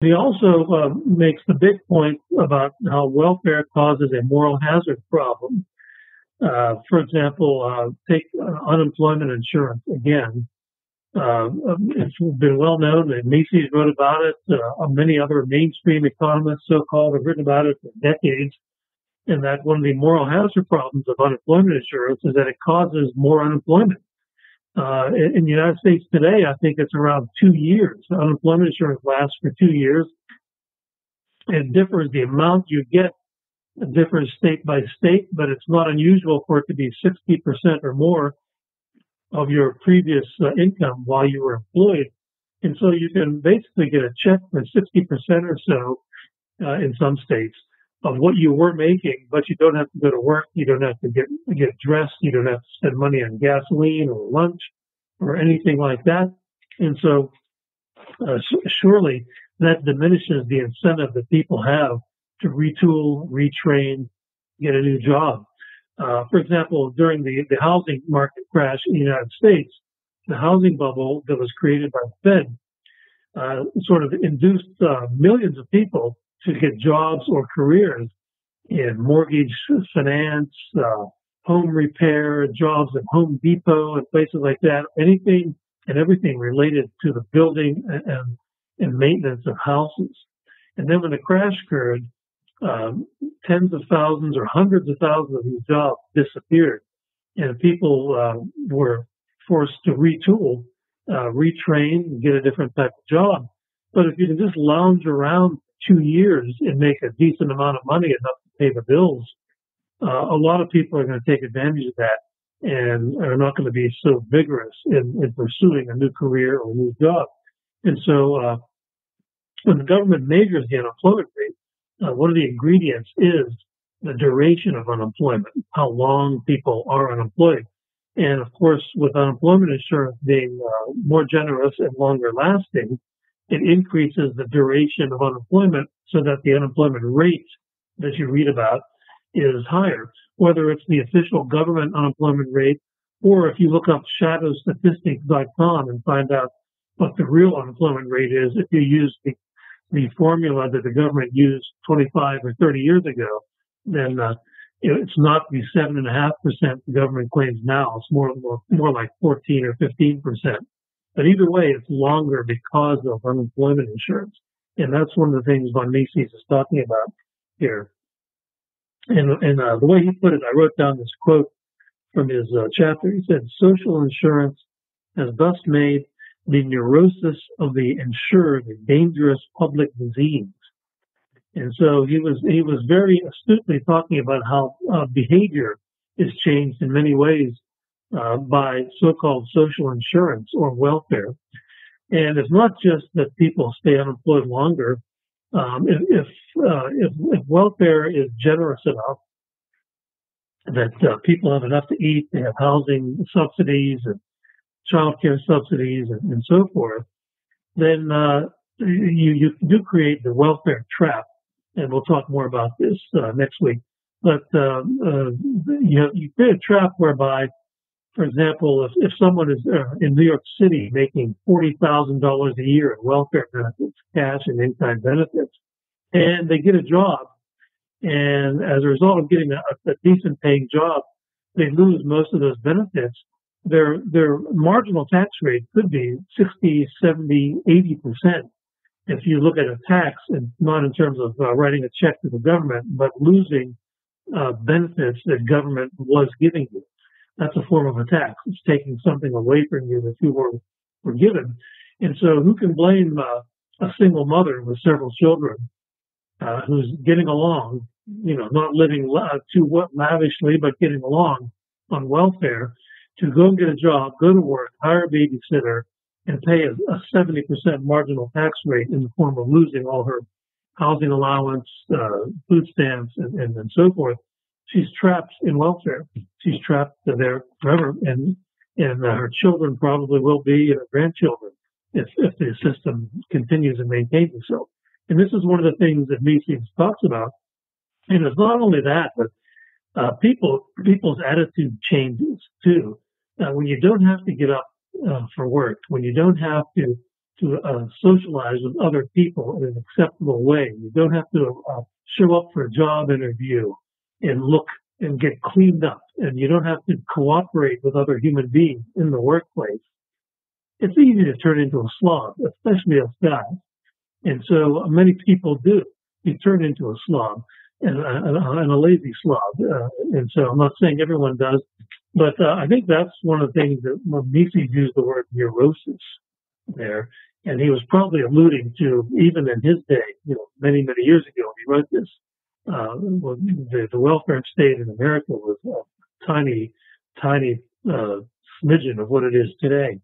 He also uh, makes the big point about how welfare causes a moral hazard problem. Uh, for example, uh, take uh, unemployment insurance again. Uh, it's been well known that Mises wrote about it. Uh, many other mainstream economists, so-called, have written about it for decades. And that one of the moral hazard problems of unemployment insurance is that it causes more unemployment. Uh, in the United States today, I think it's around two years. Unemployment insurance lasts for two years. It differs, the amount you get differs state by state, but it's not unusual for it to be 60% or more of your previous uh, income while you were employed. And so you can basically get a check for 60% or so uh, in some states of what you were making, but you don't have to go to work. You don't have to get get dressed. You don't have to spend money on gasoline or lunch or anything like that. And so, uh, surely that diminishes the incentive that people have to retool, retrain, get a new job. Uh, for example, during the, the housing market crash in the United States, the housing bubble that was created by the Fed uh, sort of induced uh, millions of people to get jobs or careers in mortgage finance, uh, home repair, jobs at Home Depot and places like that, anything and everything related to the building and, and, and maintenance of houses. And then when the crash occurred, um, tens of thousands or hundreds of thousands of these jobs disappeared, and people uh, were forced to retool, uh, retrain, get a different type of job. But if you can just lounge around two years and make a decent amount of money enough to pay the bills, uh, a lot of people are going to take advantage of that and are not going to be so vigorous in, in pursuing a new career or a new job. And so, uh, when the government measures the unemployment rate, uh, one of the ingredients is the duration of unemployment, how long people are unemployed. And of course, with unemployment insurance being uh, more generous and longer lasting, it increases the duration of unemployment so that the unemployment rate that you read about is higher, whether it's the official government unemployment rate or if you look up shadowstatistics.com and find out what the real unemployment rate is if you use the the formula that the government used 25 or 30 years ago, then uh, it's not the seven and a half percent the government claims now. It's more, more more like 14 or 15 percent. But either way, it's longer because of unemployment insurance, and that's one of the things von Mises is talking about here. And, and uh, the way he put it, I wrote down this quote from his uh, chapter. He said, "Social insurance has thus made the neurosis of the insured, a dangerous public disease. And so he was he was very astutely talking about how uh, behavior is changed in many ways uh, by so-called social insurance or welfare. And it's not just that people stay unemployed longer. Um, if if, uh, if, if welfare is generous enough that uh, people have enough to eat, they have housing subsidies and child care subsidies and, and so forth, then uh, you, you do create the welfare trap. And we'll talk more about this uh, next week. But uh, uh you, you create a trap whereby, for example, if, if someone is uh, in New York City making $40,000 a year in welfare benefits, cash and in-kind benefits, and they get a job, and as a result of getting a, a decent paying job, they lose most of those benefits their their marginal tax rate could be 60, 70, 80 percent if you look at a tax and not in terms of uh, writing a check to the government, but losing uh, benefits that government was giving you. That's a form of a tax. It's taking something away from you that you were, were given. And so who can blame uh, a single mother with several children uh, who's getting along, you know, not living la- too lavishly, but getting along on welfare to go and get a job, go to work, hire a babysitter, and pay a, a 70% marginal tax rate in the form of losing all her housing allowance, uh, food stamps, and, and, and, so forth. She's trapped in welfare. She's trapped there forever, and and uh, her children probably will be, and her grandchildren, if if the system continues and maintains itself. And this is one of the things that Mises talks about. And it's not only that, but uh, people people's attitude changes too uh, when you don't have to get up uh, for work, when you don't have to to uh, socialize with other people in an acceptable way. You don't have to uh, show up for a job interview and look and get cleaned up, and you don't have to cooperate with other human beings in the workplace. It's easy to turn into a slob, especially us guys. And so many people do. You turn into a slob and, uh, and a lazy slob. Uh, and so I'm not saying everyone does, but uh, I think that's one of the things that when Mises used the word neurosis there, and he was probably alluding to even in his day, you know, many many years ago he wrote this. Uh, the, the welfare state in America was a tiny, tiny uh, smidgen of what it is today.